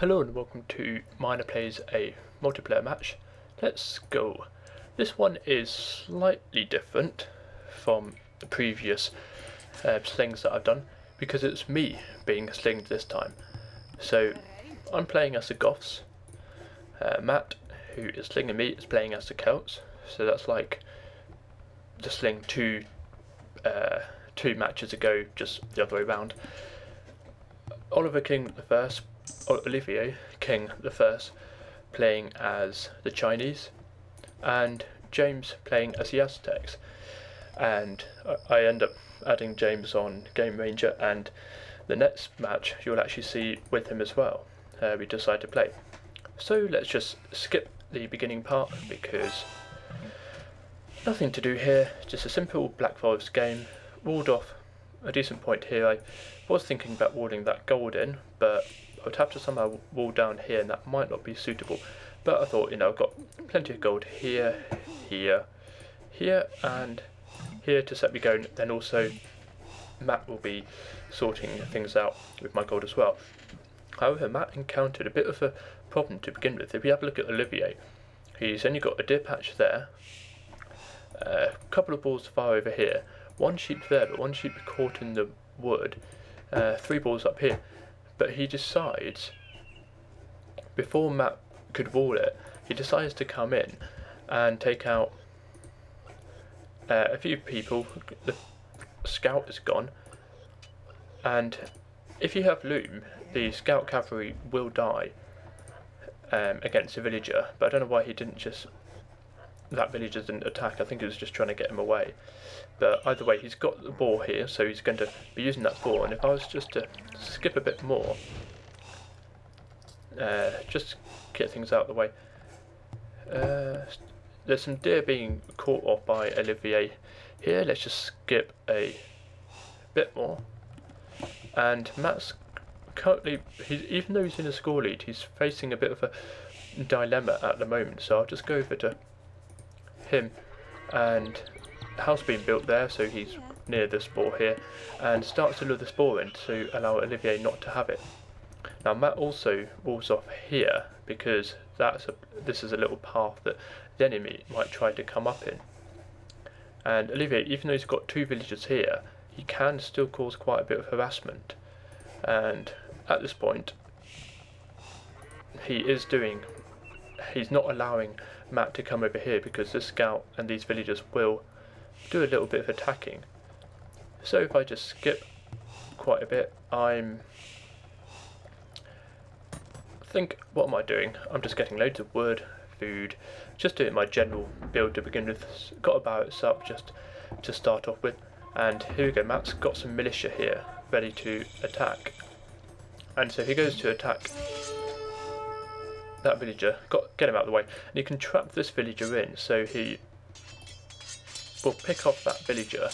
Hello and welcome to Minor Plays a multiplayer match. Let's go. This one is slightly different from the previous uh, slings that I've done because it's me being slinged this time. So I'm playing as the Goths. Uh, Matt, who is slinging me, is playing as the Celts. So that's like the sling two, uh, two matches ago, just the other way around. Oliver King the first Olivier King the First playing as the Chinese, and James playing as the Aztecs. And I end up adding James on Game Ranger, and the next match you'll actually see with him as well. Uh, we decide to play. So let's just skip the beginning part because nothing to do here. Just a simple Black Forest game. Walled off a decent point here. I was thinking about walling that gold in, but I would have to somehow wall down here and that might not be suitable. But I thought, you know, I've got plenty of gold here, here, here and here to set me going. Then also Matt will be sorting things out with my gold as well. However, Matt encountered a bit of a problem to begin with. If we have a look at Olivier, he's only got a deer patch there, a couple of boars far over here, one sheep there, but one sheep caught in the wood, uh, three boars up here. But he decides, before Matt could wall it, he decides to come in and take out uh, a few people. The scout is gone, and if you have loom, the scout cavalry will die um, against a villager. But I don't know why he didn't just that villager didn't attack. I think he was just trying to get him away. But either way, he's got the boar here, so he's going to be using that boar. And if I was just to skip a bit more, uh, just get things out of the way. Uh, there's some deer being caught off by Olivier here. Let's just skip a bit more. And Matt's currently, he's, even though he's in a score lead, he's facing a bit of a dilemma at the moment. So I'll just go over to him and house being built there, so he's near the spore here, and starts to lure the spore in to allow Olivier not to have it. Now Matt also walls off here because that's a, this is a little path that the enemy might try to come up in. And Olivier, even though he's got two villagers here, he can still cause quite a bit of harassment. And at this point, he is doing, he's not allowing Matt to come over here because the scout and these villagers will do a little bit of attacking. So if I just skip quite a bit, I'm... Think, what am I doing? I'm just getting loads of wood, food, just doing my general build to begin with. Got a barracks up just to start off with. And here we go, Matt's got some militia here, ready to attack. And so if he goes to attack that villager, got get him out of the way, and you can trap this villager in, so he will pick off that villager,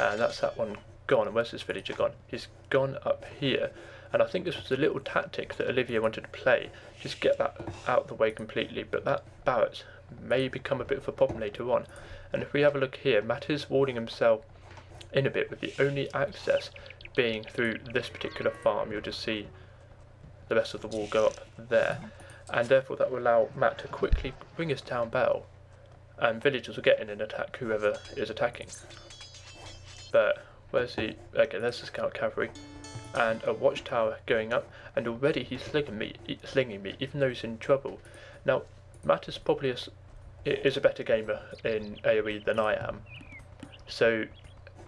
and that's that one gone. And where's this villager gone? He's gone up here, and I think this was a little tactic that Olivier wanted to play, just get that out of the way completely, but that Barrett may become a bit of a problem later on. And if we have a look here, Matt is warding himself in a bit, with the only access being through this particular farm. You'll just see the rest of the wall go up there and therefore that will allow Matt to quickly bring his town bell and villagers will get in and attack whoever is attacking. But where's the okay there's the scout cavalry and a watchtower going up and already he's slinging me slinging me even though he's in trouble. Now Matt is probably a, is a better gamer in AoE than I am so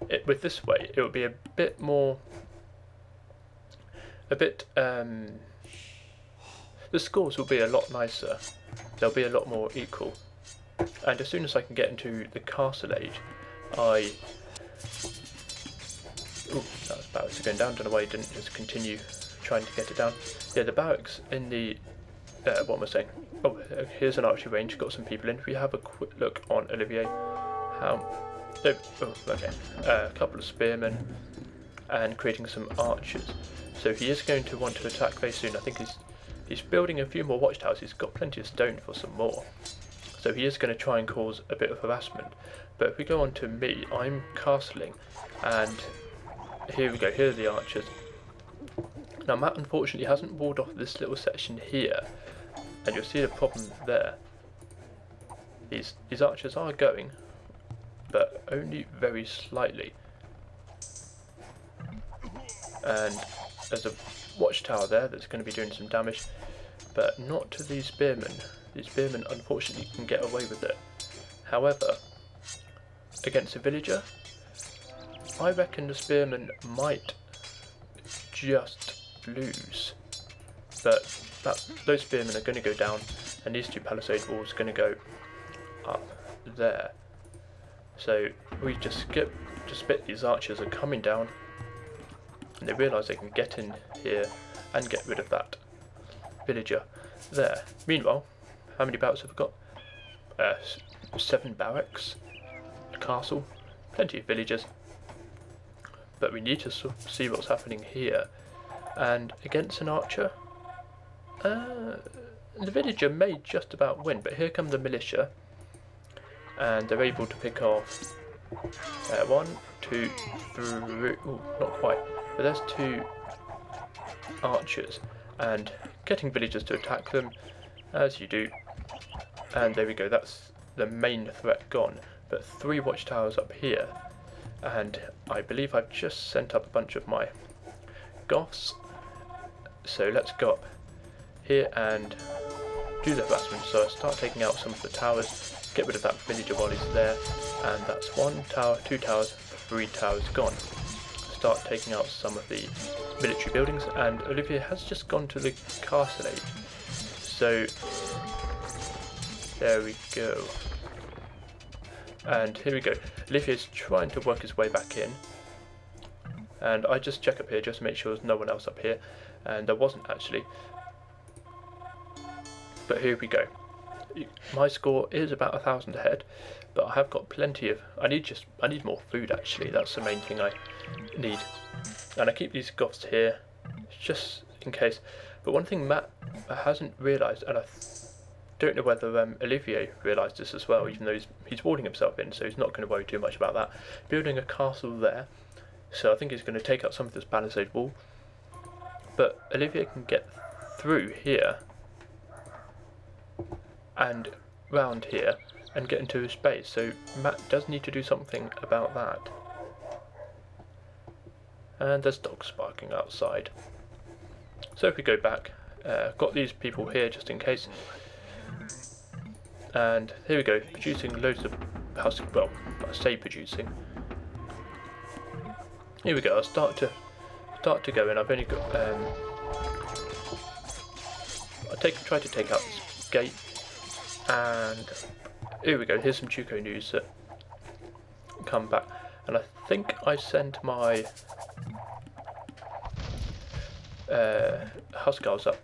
it, with this way it would be a bit more a bit um, the scores will be a lot nicer. They'll be a lot more equal. And as soon as I can get into the castle age, I... Oh, that was barracks going down. Don't know why I didn't just continue trying to get it down. Yeah, the barracks in the... Uh, what am I saying? Oh, here's an archery range. Got some people in. We have a quick look on Olivier, how... Oh, oh okay. Uh, a couple of spearmen and creating some archers. So he is going to want to attack very soon. I think he's He's building a few more watchtowers, he's got plenty of stone for some more. So he is going to try and cause a bit of harassment. But if we go on to me, I'm castling, and here we go, here are the archers. Now Matt unfortunately hasn't walled off this little section here, and you'll see the problem there. These, these archers are going, but only very slightly. And there's a watchtower there that's going to be doing some damage, but not to these spearmen. These spearmen unfortunately can get away with it. However, against a villager, I reckon the spearmen might just lose. But that those spearmen are going to go down, and these two palisade walls are going to go up there. So we just skip, just spit these archers are coming down, and they realise they can get in here and get rid of that villager there. Meanwhile, how many barracks have we got? Uh, seven barracks, a castle, plenty of villagers. But we need to see what's happening here. And against an archer, uh, the villager may just about win, but here come the militia. And they're able to pick off uh, one, two, three, ooh, not quite, but there's two archers. And getting villagers to attack them, as you do. And there we go, that's the main threat gone. But three watchtowers up here, and I believe I've just sent up a bunch of my Goths. So let's go up here and do the harassment. So I start taking out some of the towers, get rid of that villager while he's there, and that's one tower, two towers, three towers gone. Start taking out some of the military buildings, and Olivier has just gone to the castle. So there we go. And here we go. Olivier's trying to work his way back in. And I just check up here just to make sure there's no one else up here. And there wasn't actually. But here we go. My score is about a thousand ahead, but I have got plenty of. I need just. I need more food actually. That's the main thing I need. And I keep these Goths here, just in case. But one thing Matt hasn't realised, and I don't know whether um, Olivier realised this as well, even though he's, he's warding himself in, so he's not going to worry too much about that. Building a castle there, so I think he's going to take out some of this palisade wall. But Olivier can get through here and round here and get into base, so Matt does need to do something about that. And there's dogs barking outside. So if we go back, uh, got these people here just in case. And here we go, producing loads of well, I say producing. Here we go, I'll start to start to go in. I've only got um I take try to take out this gate and here we go, here's some Chuko-Nus that come back. And I think I sent my uh, up.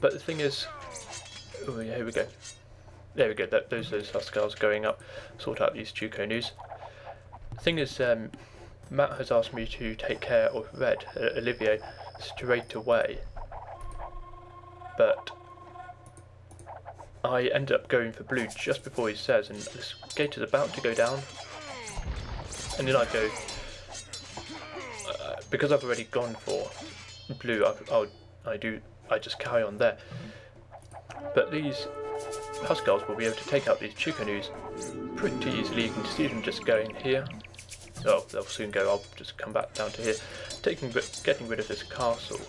But the thing is, oh yeah, here we go. There we go, that, those those Huskarls going up, sort out these Chuko-Nus. The thing is, um, Matt has asked me to take care of Red, uh, Olivier, straight away. But I end up going for blue just before he says, and this gate is about to go down. And then I go, uh, because I've already gone for blue, I, I'll, I do, I just carry on there. But these Huskarls will be able to take out these Chuko-Nus pretty easily. You can see them just going here. Oh, they'll soon go. I'll just come back down to here. Taking, getting rid of this castle.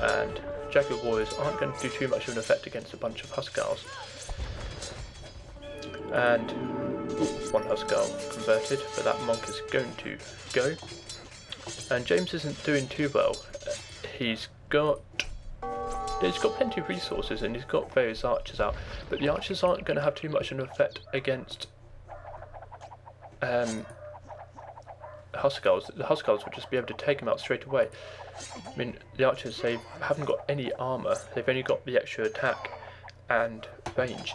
And Jaguar Warriors aren't going to do too much of an effect against a bunch of Huskarls. And ooh, one Huskarl converted, but that monk is going to go. And James isn't doing too well. He's got he's got plenty of resources and he's got various archers out, but the archers aren't going to have too much of an effect against um, Huskarls. The Huskarls would just be able to take them out straight away. I mean, the archers, they haven't got any armour, they've only got the extra attack and range.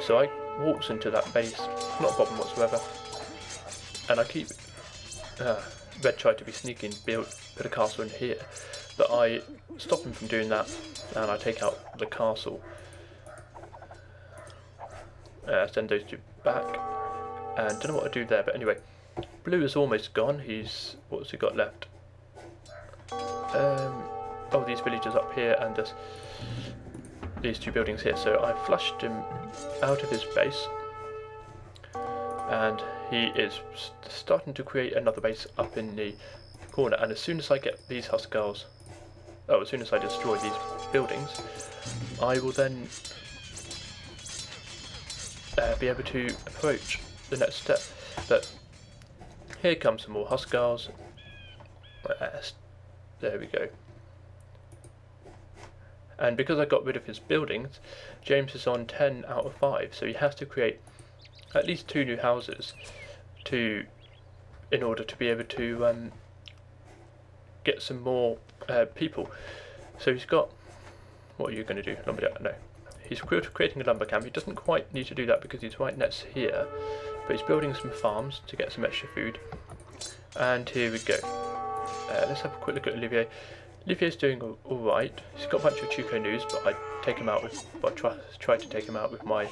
So I walks into that base, not a problem whatsoever. And I keep... Uh, Red tried to be sneaky and build, put a castle in here, but I stop him from doing that, and I take out the castle. Uh, send those two back, and don't know what to do there, but anyway, Blue is almost gone. He's what's he got left? Uh, oh, these villagers up here and this, these two buildings here. So I flushed him out of his base, and he is starting to create another base up in the corner. And as soon as I get these Huskarls, oh, as soon as I destroy these buildings, I will then uh, be able to approach the next step. But here comes some more Huskarls. Uh, there we go. And because I got rid of his buildings, James is on 10 out of 5, so he has to create at least two new houses to in order to be able to um, get some more uh, people. So he's got, what are you going to do? Lumberjack? No. He's creating a lumber camp. He doesn't quite need to do that because he's right next here, but he's building some farms to get some extra food. And here we go. Uh, let's have a quick look at Olivier. Olivier's doing alright. He's got a bunch of Chuko-Nus, but I take him out with, well, try, try to take him out with my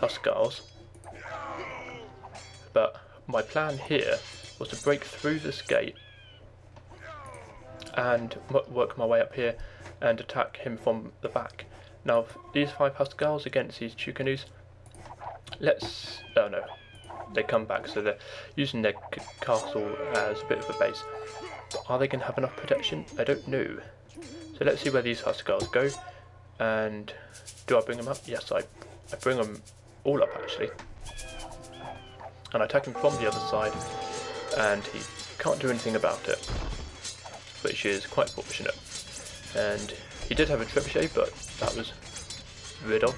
Huskarls. But my plan here was to break through this gate and work my way up here and attack him from the back. Now, these five Huskarls against these Chuko-Nus, let's, oh no, they come back, so they're using their castle as a bit of a base. But are they going to have enough protection? I don't know. So let's see where these Huskarls go. And do I bring them up? Yes, I, I bring them all up actually. And I attack him from the other side, and he can't do anything about it, which is quite fortunate. And he did have a trebuchet, but that was rid of.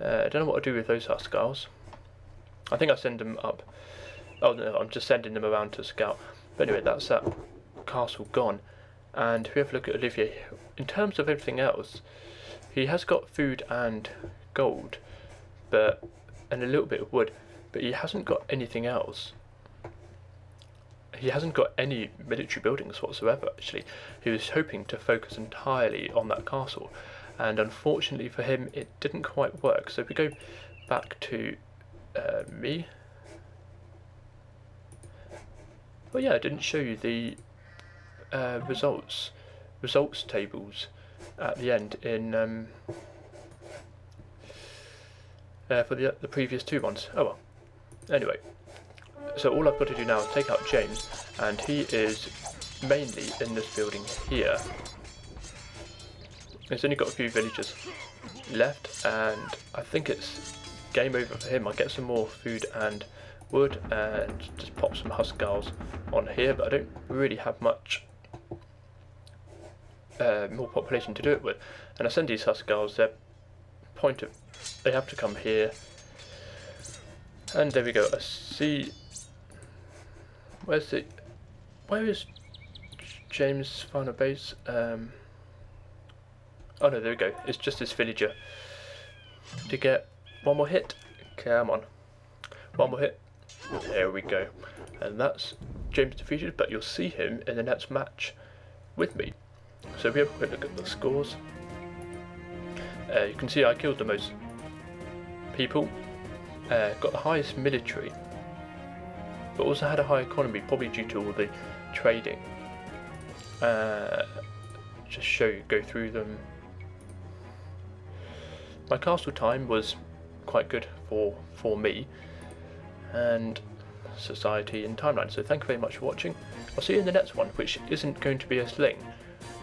Uh, I don't know what to do with those Huskarls. I think I send them up. Oh no, I'm just sending them around to scout. But anyway, that's that castle gone. And if we have a look at Olivier, in terms of everything else, he has got food and gold, but and a little bit of wood, but he hasn't got anything else. He hasn't got any military buildings whatsoever, actually. He was hoping to focus entirely on that castle, and unfortunately for him, it didn't quite work. So if we go back to uh, me. Oh yeah, I didn't show you the uh, results results tables at the end in um, uh, for the the previous two ones. Oh well. Anyway, so all I've got to do now is take out James, and he is mainly in this building here. He's only got a few villagers left, and I think it's game over for him. I'll get some more food and wood and just pop some Huskarls on here, but I don't really have much uh, more population to do it with. And I send these Huskarls, their point of, they have to come here. And there we go, I see, where's the, where is James' final base? Um, oh no, there we go, it's just this villager to get one more hit. Come on. One more hit. There we go. And that's James defeated, but you'll see him in the next match with me. So we have a quick look at the scores. Uh, you can see I killed the most people, uh, got the highest military, but also had a high economy, probably due to all the trading. Uh, just show you, go through them. My castle time was quite good for, for me and society and timeline. So thank you very much for watching. I'll see you in the next one, which isn't going to be a sling.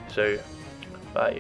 So, bye.